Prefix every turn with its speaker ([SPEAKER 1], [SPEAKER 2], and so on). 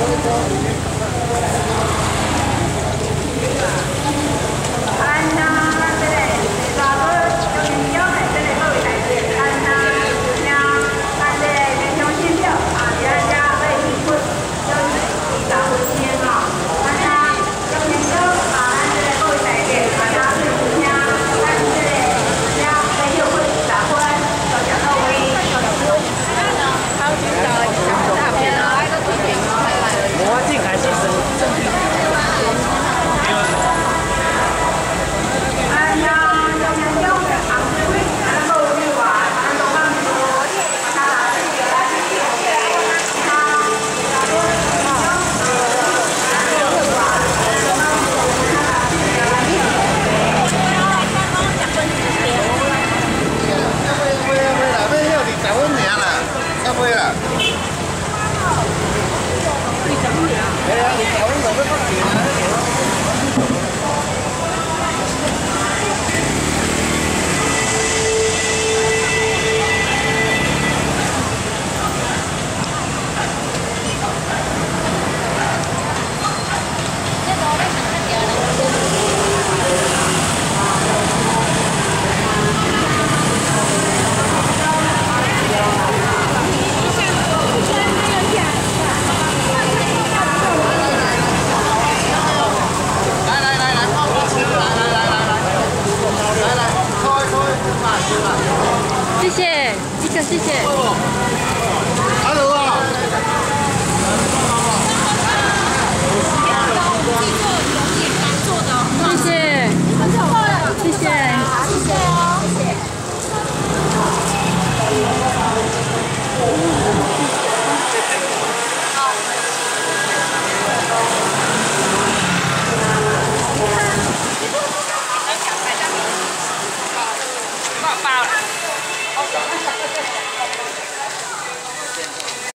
[SPEAKER 1] Thank you.
[SPEAKER 2] 哎呀，你小心点！
[SPEAKER 3] 谢谢。